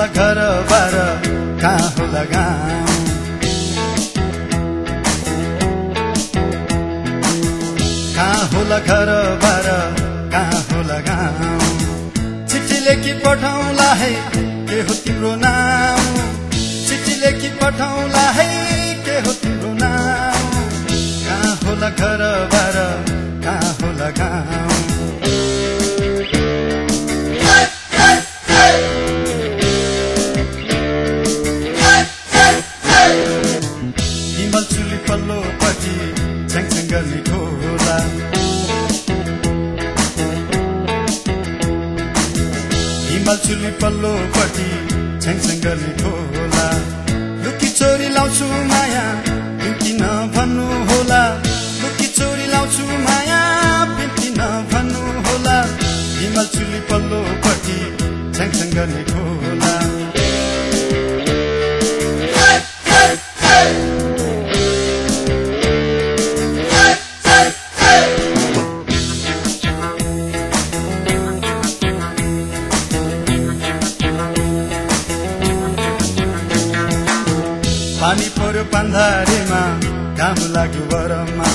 होला घर बार कहाँ होला गाउँ? कहाँ होला घर बार कहाँ होला गाउँ? चिठी लेखी पठाउला है के हो तिम्रो नाम चिठी लेखी पठाउला है के हो तिम्रो नाम कहाँ होला घर बार गर्ने ठोला हिमल चुली पल्लोपट्टि छ्याङछ्याङ ठोला लुकी चोरी लाउँछु माया पिम्की भन्नु होला। लुकी चोरी लाउँछु माया पिम्की भन्नु होला। हिमल चुली पल्लोपट्टि छ्याङछ्याङ गर्ने ठोला पानी पर्यो पान्धारेमा घाम लाग्यो वरमा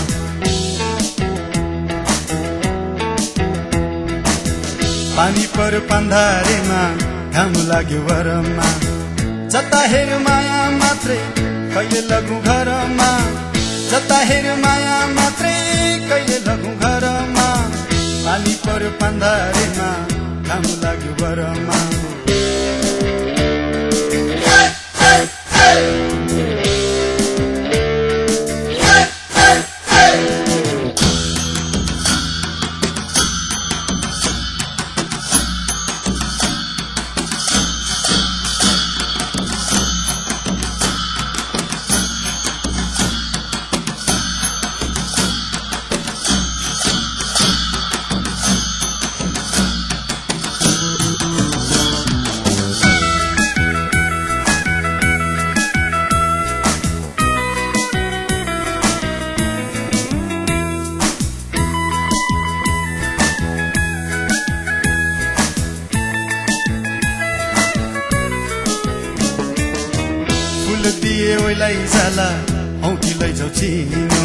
पानी पर्यो पान्धारेमा घाम लाग्यो वरमा जता हेर माया मात्रै कहिले लगु घरमा। जता हेर माया मात्रै कहिले लगु घरमा। पानी पर्यो पान्धारेमा घाम लाग्यो वरमा दिए ओइलाई जाला औँठी लैजाउ चिनो।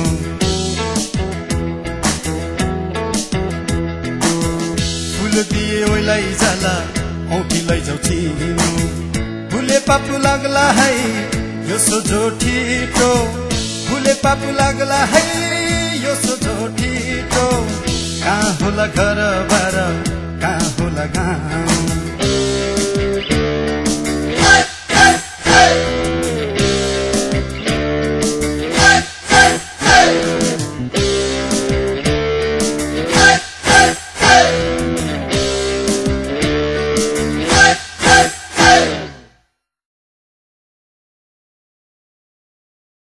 फुल दिए ओइलाई जाला औँठी लैजाउ चिनो। फुले पापु लाग्ला है यो सोझो ठिटो। फुले पापु लाग्ला है यो सोझो ठिटो। कहाँ होला घर